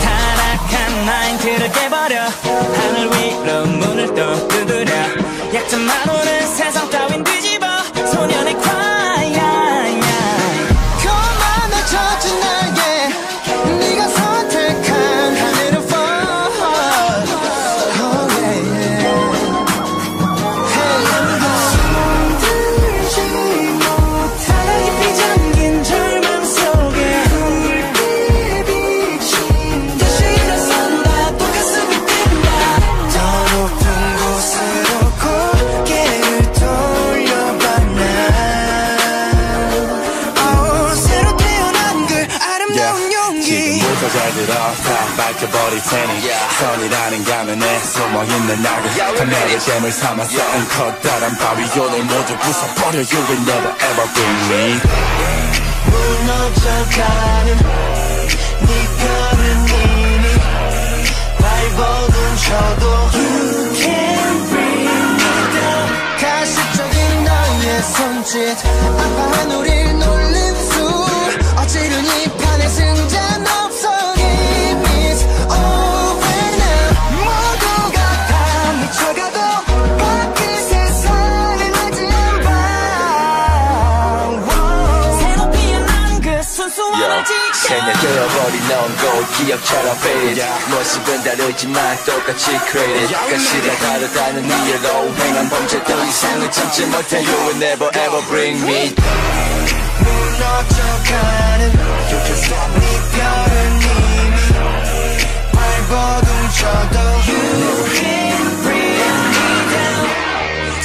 타락한 마인드를 깨버려. 하늘 위로 문을 또 두드려 약점만 오는 세상 따 용기 지금부터 잘 들어 다 밝혀버릴 테니 선이라는 가면에 숨어있는 나를 하늘의 잼을 삼아서 은 커다란 바위 오늘 모두 부숴버려 You will never ever bring me 무너져가는 네 별은 이미 발버둥 쳐도 You can bring me down 가식적인 너의 손짓 아파한 우릴 지경 생략 되어버린 넌곧 기억처럼 faded 모습은 다르지만 똑같이 created 가시가 다르다는 이유로 행한 범죄 더 이상은 참지 못해 You will never ever bring me 무너져가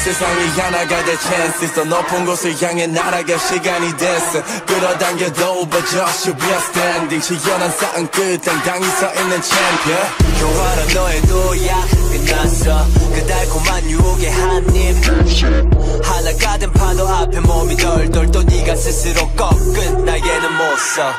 세상이 하나가 될 찬스 더 높은 곳을 향해 날아갈 시간이 됐어. 끌어당겨도 but just you be standing. 치열한 싸움 끝 당당히 서 있는 챔피언 교활한 너의 도약 끝났어. 그 달콤한 유혹의 한입. 하나가 된 파도 앞에 몸이 덜덜 또 네가 스스로 꺾은 나에게는 못써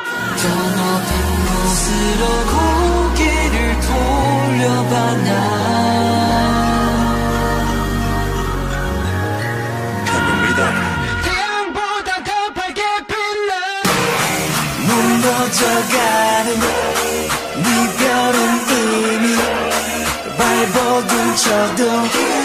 무너져가는 네 별은 이미 발버둥 쳐도